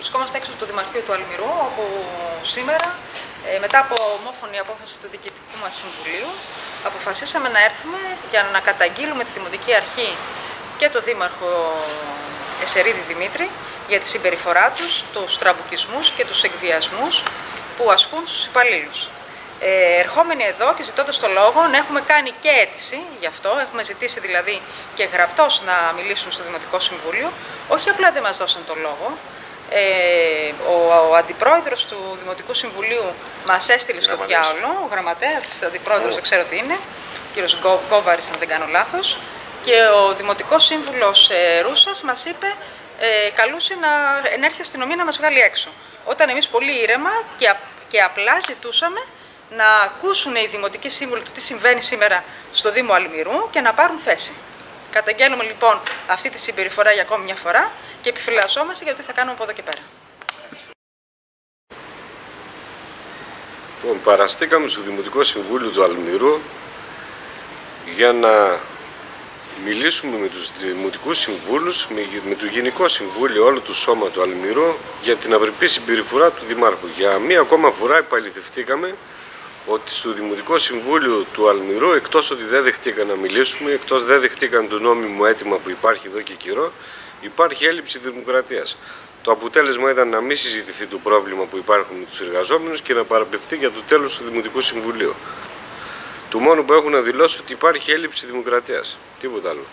Βρισκόμαστε έξω από το Δημαρχείο του Αλμυρού, όπου σήμερα, ε, μετά από ομόφωνη απόφαση του Διοικητικού μας Συμβουλίου, αποφασίσαμε να έρθουμε για να καταγγείλουμε τη Δημοτική Αρχή και το Δήμαρχο Εσερίδη Δημήτρη για τη συμπεριφορά τους, τους τραμπουκισμούς και τους εκβιασμούς που ασκούν στους υπαλλήλους. Ε, ερχόμενοι εδώ και ζητώντας το λόγο, να έχουμε κάνει και αίτηση γι' αυτό, έχουμε ζητήσει δηλαδή και γραπτός να μιλήσουμε στο Δημοτικό Συμβούλιο, όχι απλά δεν μας δώσαν το λόγο, ε, ο, ο αντιπρόεδρος του Δημοτικού Συμβουλίου μας έστειλε στο διάολο, ο γραμματέας, αντιπρόεδρος δεν ξέρω τι είναι, ο κύριος Γκόβαρης αν δεν κάνω λάθος, και ο Δημοτικός Σύμβουλος ε, Ρούσας μας είπε, ε, καλούσε να, να έρθει η αστυνομία να μας βγάλει έξω. Όταν εμείς πολύ ήρεμα και, και απλά ζητούσαμε να ακούσουν οι δημοτικοί σύμβουλοι του τι συμβαίνει σήμερα στο Δήμο Αλμυρού και να πάρουν θέση. Καταγγέλνουμε λοιπόν αυτή τη συμπεριφορά για ακόμη μια φορά και επιφυλασσόμαστε για το τι θα κάνουμε από εδώ και πέρα. Λοιπόν, παραστήκαμε στο Δημοτικό Συμβούλιο του Αλμυρού για να μιλήσουμε με τους Δημοτικούς Συμβούλους, με, με το Γενικό Συμβούλιο όλο του Σώμα του Αλμυρού για την απρεπή συμπεριφορά του Δημάρχου. Για μία ακόμα φορά επαληθευτήκαμε ότι στο Δημοτικό Συμβούλιο του Αλμυρού, εκτός ότι δεν δεχτήκαν να μιλήσουμε, εκτός δεν δεχτήκαν το νόμιμο αίτημα που υπάρχει εδώ και καιρό, υπάρχει έλλειψη δημοκρατίας. Το αποτέλεσμα ήταν να μην συζητηθεί το πρόβλημα που υπάρχουν με τους εργαζόμενους και να παραπευθεί για το τέλος του Δημοτικού Συμβουλίου. Το μόνο που έχουν να δηλώσουν ότι υπάρχει έλλειψη δημοκρατίας. Τίποτα άλλο.